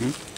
Hum?